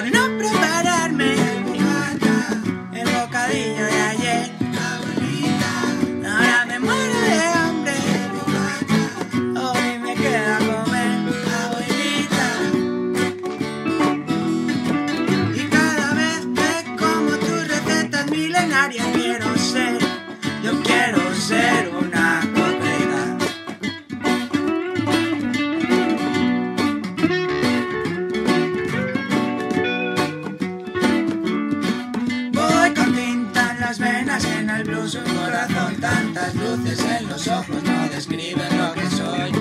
con nombre en el blues un corazón, tantas luces en los ojos no describen lo que soy.